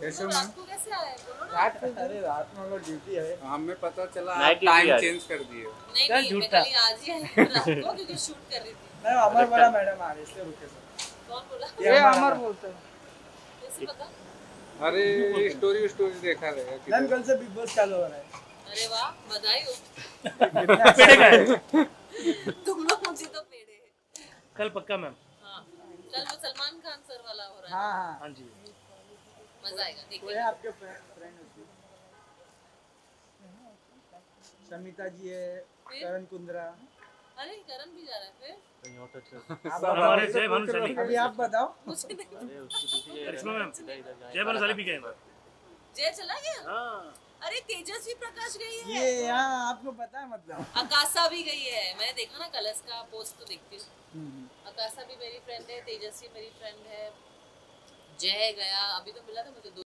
कैसे रात को अरे रात में ड्यूटी है। हमें पता चला टाइम चेंज कर दिए। नहीं नहीं मैं झूठा? आज ही आई रात को क्योंकि शूट कर रही थी। नहीं अमर बड़ा मैडम आ रहे इसलिए रुके सर कौन बोला? ये अमर बोलते हैं। कैसे पता? अरे स्टोरी स्टोरी देखा रहेगा मैम कल से बिग बॉस चालू हो रहा है। अरे वाह बधाई हो। कितना अच्छा तुम लोग मुझे तो पेड़े। कल पक्का मैम। हाँ कल वो सलमान खान सर वाला हो रहा है। हाँ हाँ। हाँ जी। मज़ा आएगा देखिए आपके फ्रेंड समिता जी। है करण कुंद्रा। अरे करण भी जा रहा है फिर? कहीं और तो हमारे जय भानु अभी आप बताओ। मुझे नहीं। करिश्मा मैम जय भानु भी गए जय चला गया? हाँ। अरे तेजस्वी प्रकाश गई है। ये यहाँ आपको पता है मतलब। आकाशा भी गई है। मैंने देखा ना कलश का पोस्ट तो देखती हूँ। हम्म, आकाशा भी मेरी फ्रेंड है तेजस्वी मेरी फ्रेंड है। जय गया अभी तो मिला था मुझे